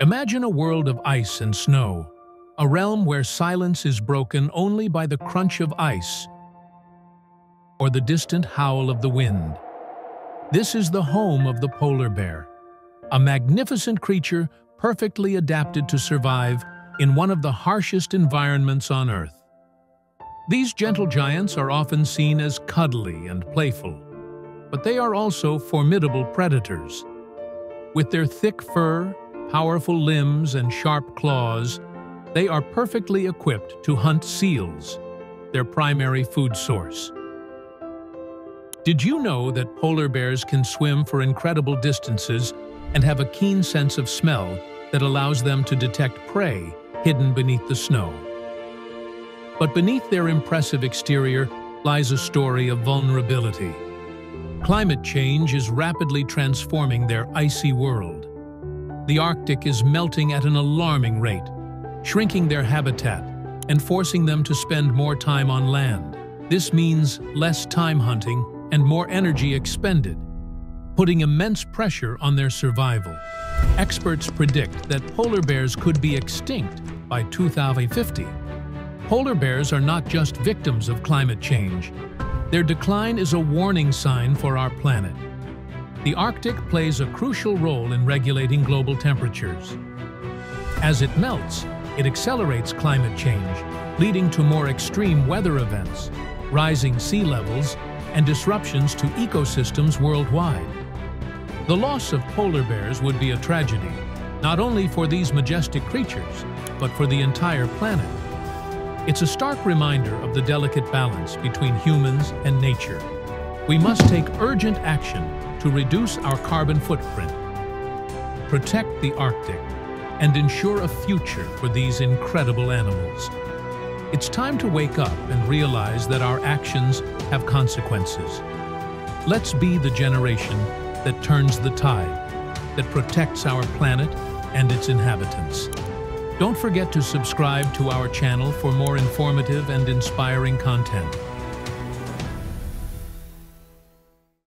Imagine a world of ice and snow, a realm where silence is broken only by the crunch of ice or the distant howl of the wind. This is the home of the polar bear, a magnificent creature perfectly adapted to survive in one of the harshest environments on Earth. These gentle giants are often seen as cuddly and playful, but they are also formidable predators. With their thick fur, powerful limbs, and sharp claws, they are perfectly equipped to hunt seals, their primary food source. Did you know that polar bears can swim for incredible distances and have a keen sense of smell that allows them to detect prey hidden beneath the snow? But beneath their impressive exterior lies a story of vulnerability. Climate change is rapidly transforming their icy world. The Arctic is melting at an alarming rate, shrinking their habitat and forcing them to spend more time on land. This means less time hunting and more energy expended, putting immense pressure on their survival. Experts predict that polar bears could be extinct by 2050. Polar bears are not just victims of climate change. Their decline is a warning sign for our planet. The Arctic plays a crucial role in regulating global temperatures. As it melts, it accelerates climate change, leading to more extreme weather events, rising sea levels, and disruptions to ecosystems worldwide. The loss of polar bears would be a tragedy, not only for these majestic creatures, but for the entire planet. It's a stark reminder of the delicate balance between humans and nature. We must take urgent action to reduce our carbon footprint, protect the Arctic, and ensure a future for these incredible animals. It's time to wake up and realize that our actions have consequences. Let's be the generation that turns the tide, that protects our planet and its inhabitants. Don't forget to subscribe to our channel for more informative and inspiring content.